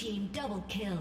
Team double kill.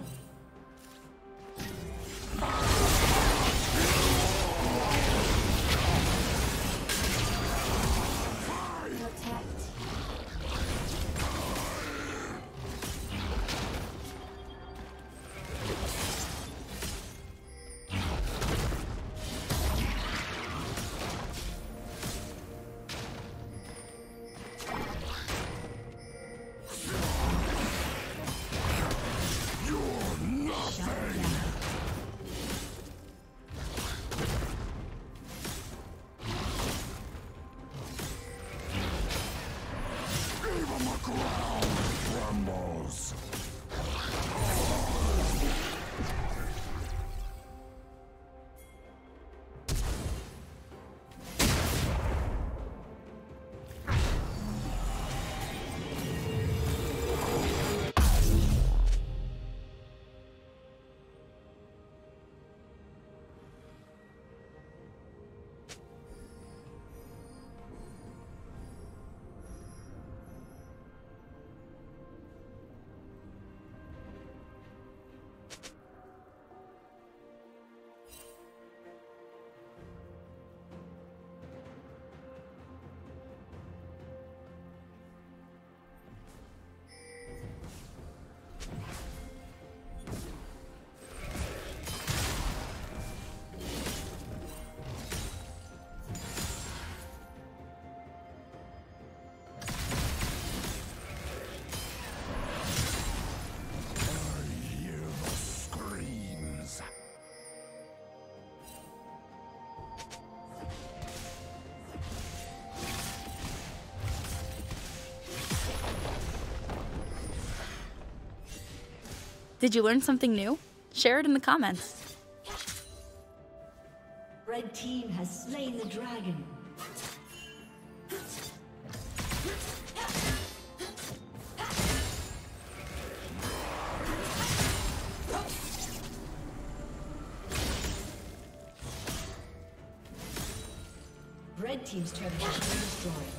Did you learn something new? Share it in the comments. Red team has slain the dragon. Red team's turret has been.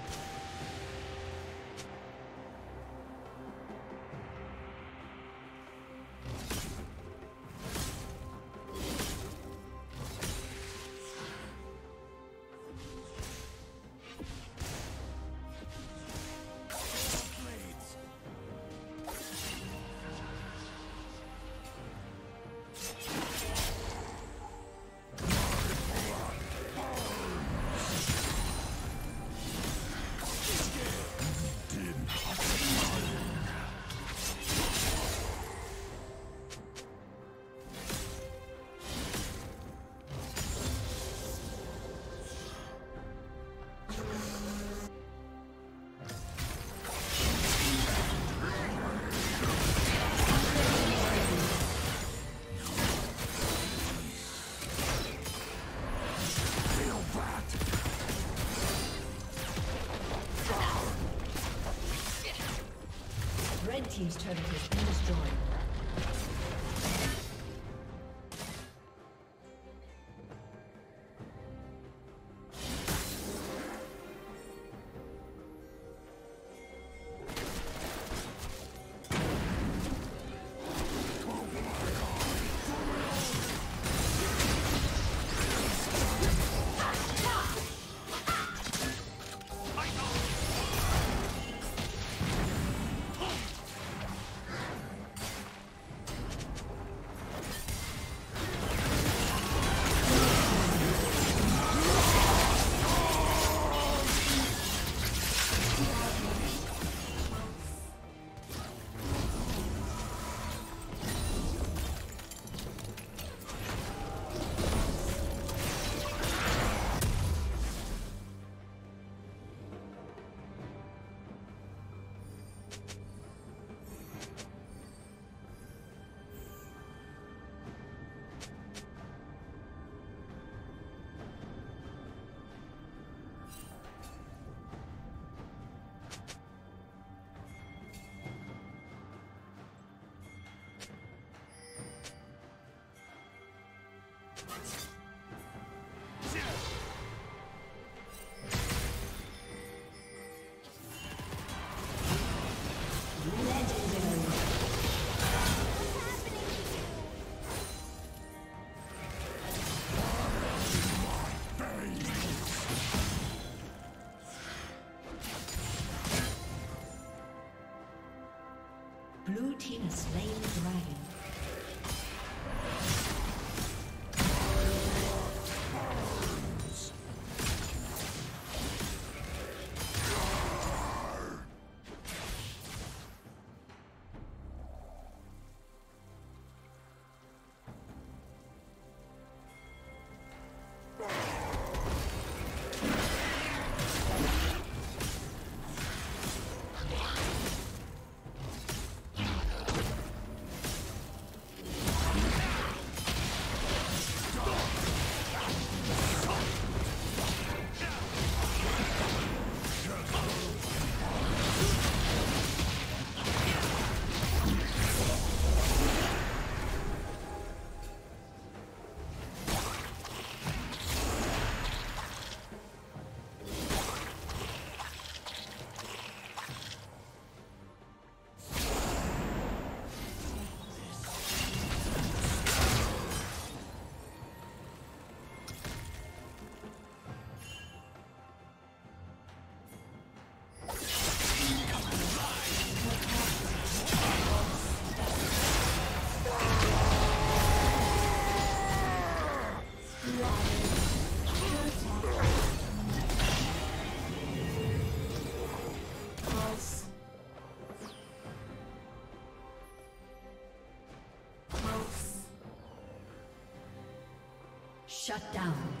Team's turret Shut down.